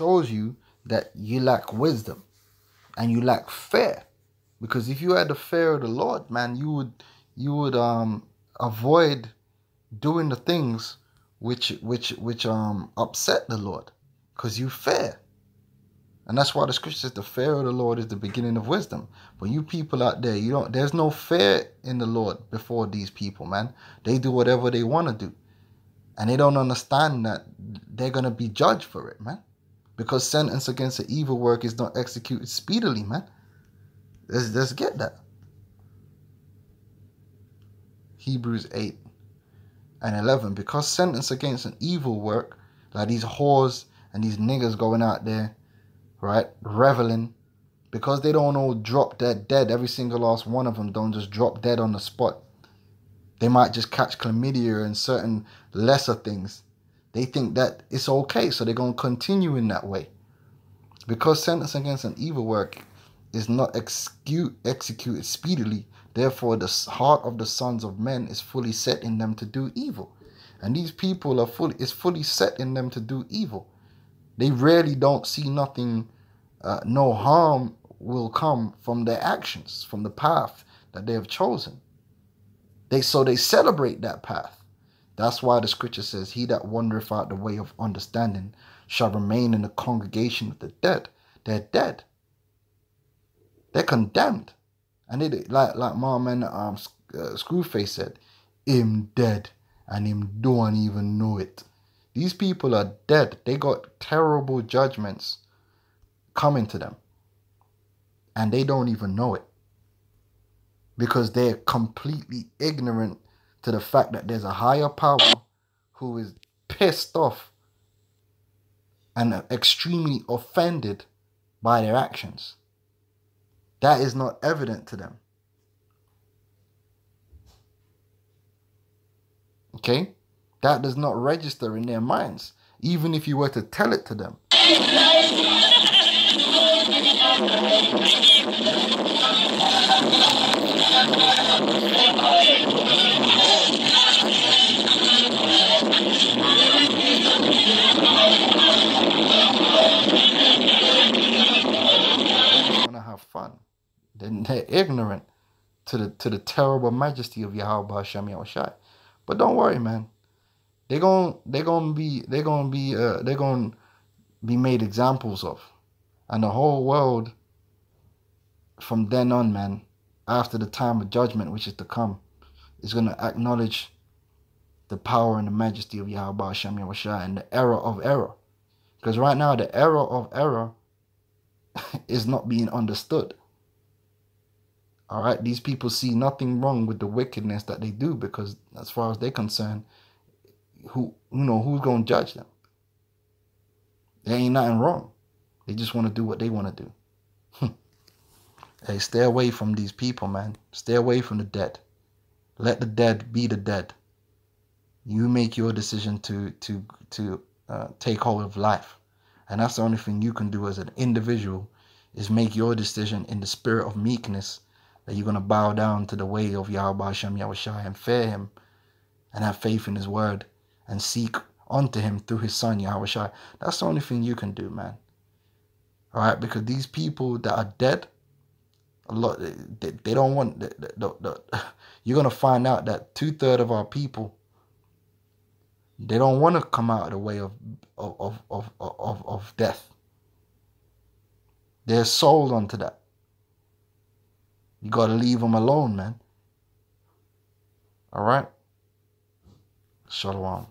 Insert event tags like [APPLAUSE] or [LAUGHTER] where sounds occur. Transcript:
shows you that you lack wisdom and you lack fear. Because if you had the fear of the Lord, man, you would you would um avoid doing the things which which which um upset the Lord. Because you fear. And that's why the scripture says the fear of the Lord is the beginning of wisdom. But you people out there, you don't there's no fear in the Lord before these people, man. They do whatever they want to do. And they don't understand that they're gonna be judged for it, man. Because sentence against the evil work is not executed speedily, man. Let's, let's get that. Hebrews 8 and 11. Because sentence against an evil work, like these whores and these niggas going out there, right, reveling, because they don't all drop dead dead, every single last one of them don't just drop dead on the spot. They might just catch chlamydia and certain lesser things. They think that it's okay, so they're going to continue in that way. Because sentence against an evil work is not execute, executed speedily, therefore the heart of the sons of men is fully set in them to do evil. And these people are fully is fully set in them to do evil. They rarely don't see nothing, uh, no harm will come from their actions, from the path that they have chosen. They so they celebrate that path. That's why the scripture says, He that wandereth out the way of understanding shall remain in the congregation of the dead. They're dead. They're condemned. And it like like mom and um uh, Screwface said, him dead and him don't even know it. These people are dead. They got terrible judgments coming to them. And they don't even know it because they're completely ignorant to the fact that there's a higher power who is pissed off and extremely offended by their actions. That is not evident to them. Okay? That does not register in their minds, even if you were to tell it to them. Ignorant to the to the terrible majesty of Yahweh Hashem Yahushai. But don't worry, man. They're going they're gonna be they're gonna be uh, they're gonna be made examples of. And the whole world from then on, man, after the time of judgment which is to come, is gonna acknowledge the power and the majesty of Yahweh Hashem Yahushai and the error of error. Because right now the error of error [LAUGHS] is not being understood. All right, these people see nothing wrong with the wickedness that they do because, as far as they're concerned, who you know who's to judge them? There ain't nothing wrong. They just want to do what they want to do. [LAUGHS] hey, stay away from these people, man. Stay away from the dead. Let the dead be the dead. You make your decision to to to uh, take hold of life. And that's the only thing you can do as an individual is make your decision in the spirit of meekness that you're going to bow down to the way of Yahweh Yahushai and fear him and have faith in his word and seek unto him through his son Yahushai. That's the only thing you can do, man. All right, because these people that are dead, a lot they, they don't want. [LAUGHS] You're gonna find out that two third of our people they don't want to come out of the way of of of of of, of death. They're sold onto that. You got to leave them alone, man. All right? Shalom.